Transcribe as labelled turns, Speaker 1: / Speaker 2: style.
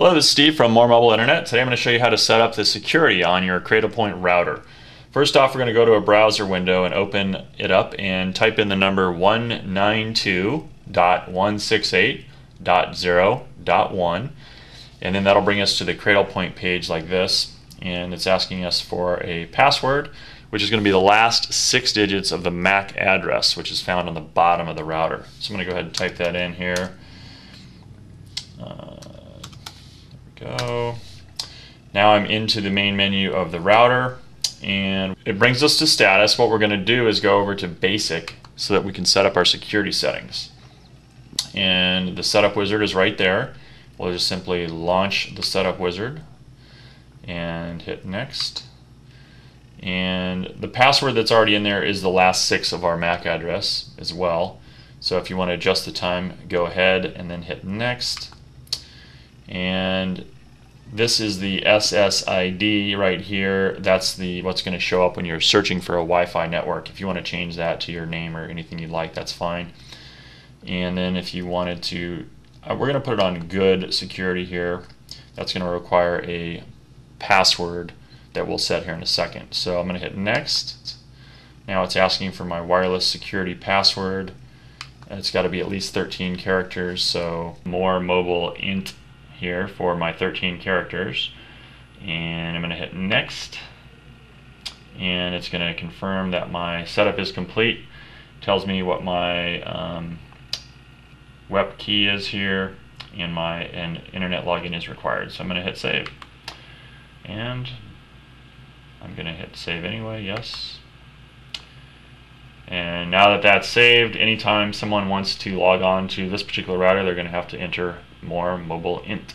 Speaker 1: Hello, this is Steve from More Mobile Internet. Today I'm going to show you how to set up the security on your Cradlepoint router. First off, we're going to go to a browser window and open it up and type in the number 192.168.0.1 and then that'll bring us to the Cradlepoint page like this and it's asking us for a password which is going to be the last six digits of the MAC address which is found on the bottom of the router. So I'm going to go ahead and type that in here. Uh, go. Now I'm into the main menu of the router and it brings us to status. What we're going to do is go over to basic so that we can set up our security settings. And the setup wizard is right there. We'll just simply launch the setup wizard and hit next. And the password that's already in there is the last six of our MAC address as well. So if you want to adjust the time, go ahead and then hit next and this is the SSID right here. That's the what's going to show up when you're searching for a Wi-Fi network. If you want to change that to your name or anything you'd like, that's fine. And then if you wanted to, uh, we're going to put it on good security here. That's going to require a password that we'll set here in a second. So I'm going to hit next. Now it's asking for my wireless security password. It's got to be at least 13 characters, so more mobile int here for my 13 characters. And I'm going to hit next. And it's going to confirm that my setup is complete. Tells me what my um, WEP key is here and my and internet login is required. So I'm going to hit save. And I'm going to hit save anyway yes and now that that's saved anytime someone wants to log on to this particular router they're going to have to enter more mobile int.